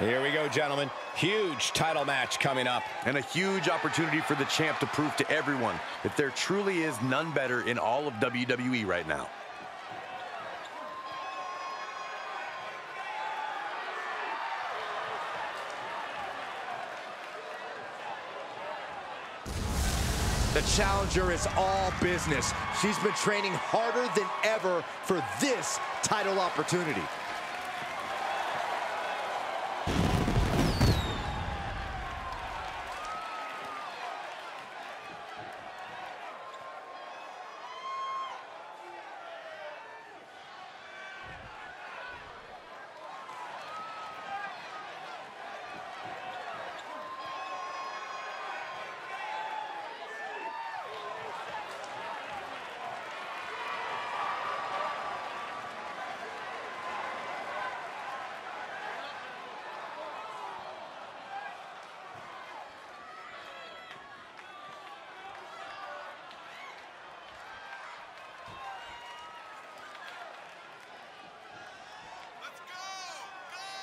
Here we go, gentlemen. Huge title match coming up. And a huge opportunity for the champ to prove to everyone that there truly is none better in all of WWE right now. The challenger is all business. She's been training harder than ever for this title opportunity.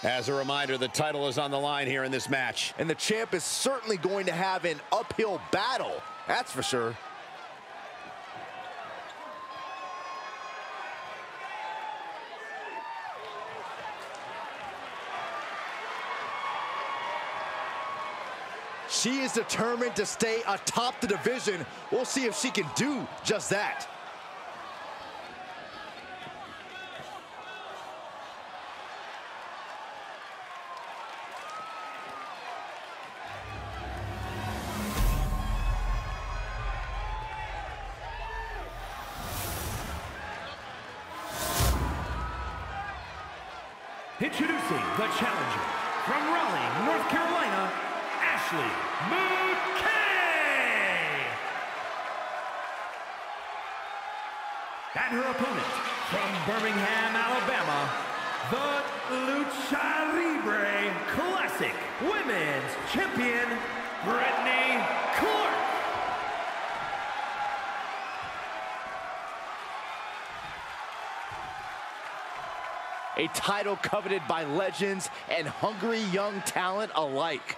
As a reminder, the title is on the line here in this match. And the champ is certainly going to have an uphill battle. That's for sure. She is determined to stay atop the division. We'll see if she can do just that. Introducing the challenger from Raleigh, North Carolina, Ashley McKay. And her opponent from Birmingham, Alabama, the Lucha Libre Classic Women's Champion, Brittany Clark. A title coveted by legends and hungry young talent alike.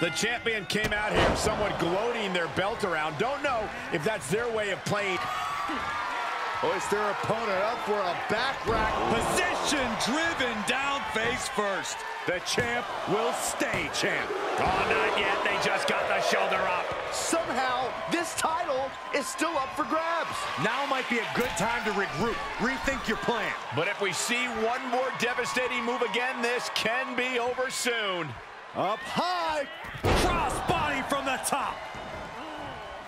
The champion came out here somewhat gloating their belt around. Don't know if that's their way of playing. Hoist their opponent up for a back rack. Position driven down face first. The champ will stay champ. Oh, not yet. They just got the shoulder up. Somehow, this title is still up for grabs. Now might be a good time to regroup. Rethink your plan. But if we see one more devastating move again, this can be over soon. Up high. Crossbody from the top.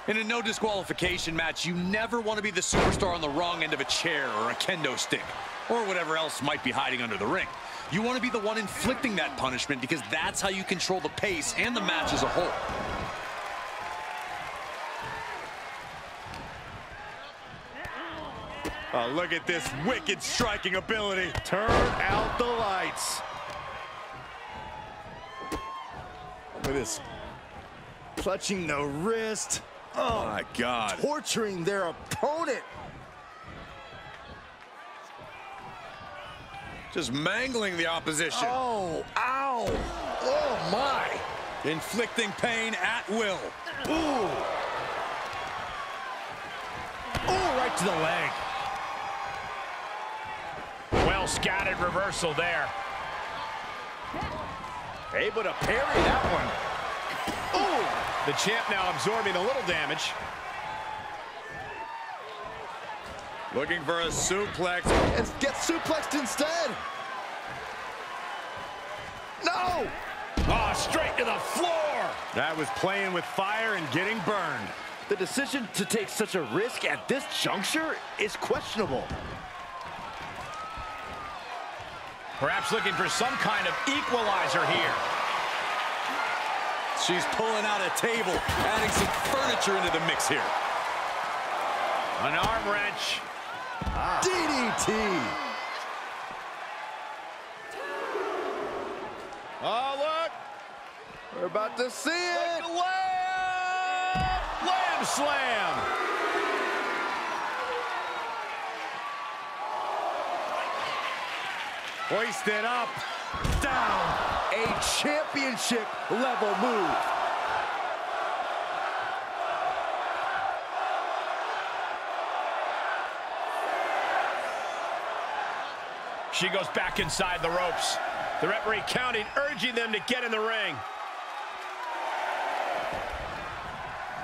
In a no disqualification match, you never want to be the superstar on the wrong end of a chair or a kendo stick, or whatever else might be hiding under the ring. You want to be the one inflicting that punishment because that's how you control the pace and the match as a whole. Oh, look at this wicked striking ability. Turn out the lights. Look at this. Clutching the wrist. Oh, oh, my God. Torturing their opponent. Just mangling the opposition. Oh, ow. Oh, my. Inflicting pain at will. Ooh. Ooh, right to the leg. Well scattered reversal there. Able to parry that one. Ooh! The champ now absorbing a little damage. Looking for a suplex. And gets suplexed instead. No! Oh, straight to the floor! That was playing with fire and getting burned. The decision to take such a risk at this juncture is questionable. Perhaps looking for some kind of equalizer here. She's pulling out a table, adding some furniture into the mix here. An arm wrench. Ah. DDT. Oh, look. We're about to see it. Lamb slam. Hoisted up. Down. A championship level move. She goes back inside the ropes. The referee counting, urging them to get in the ring.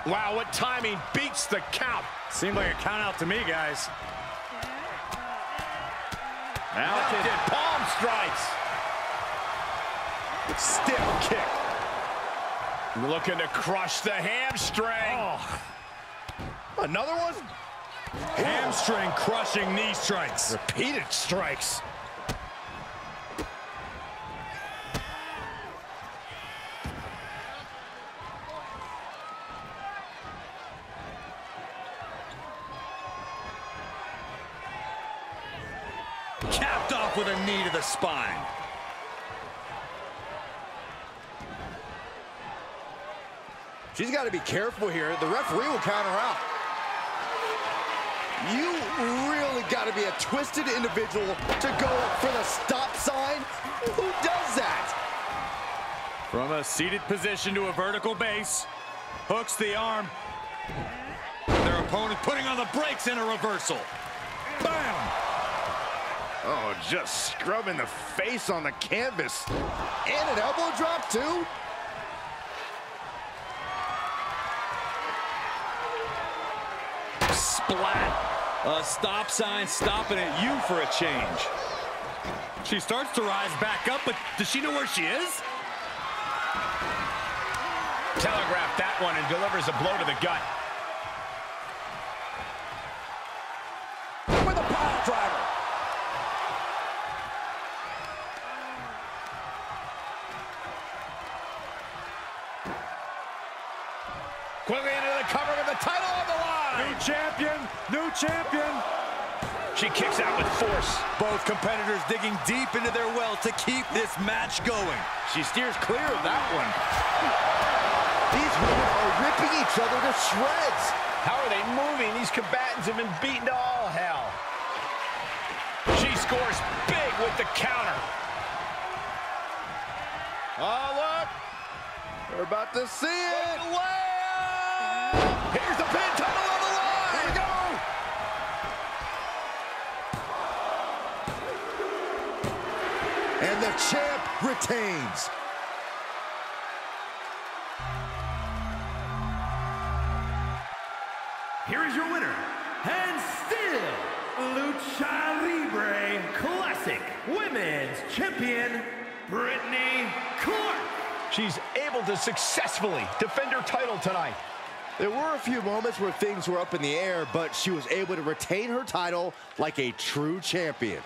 Wow, what timing beats the count. Seemed like a count out to me, guys. Mounted palm strikes. Stiff kick. Looking to crush the hamstring. Oh. Another one? Hamstring crushing knee strikes. Repeated strikes. Capped off with a knee to the spine. She's got to be careful here. The referee will count her out. You really got to be a twisted individual to go for the stop sign. Who does that? From a seated position to a vertical base. Hooks the arm. Their opponent putting on the brakes in a reversal. Bam! Oh, just scrubbing the face on the canvas. And an elbow drop, too? Splat. A stop sign stopping at you for a change. She starts to rise back up, but does she know where she is? Telegraphed that one and delivers a blow to the gut. With a pile driver. Quickly into the cover with the title on the line. New champion! New champion! She kicks out with force. Both competitors digging deep into their well to keep this match going. She steers clear of that one. These women are ripping each other to shreds. How are they moving? These combatants have been beaten to all hell. She scores big with the counter. Oh, look! We're about to see it! Here's the pin title on the line. Here we go. And the champ retains. Here is your winner, and still Lucha Libre Classic Women's Champion, Brittany Clark. She's able to successfully defend her title tonight. There were a few moments where things were up in the air, but she was able to retain her title like a true champion.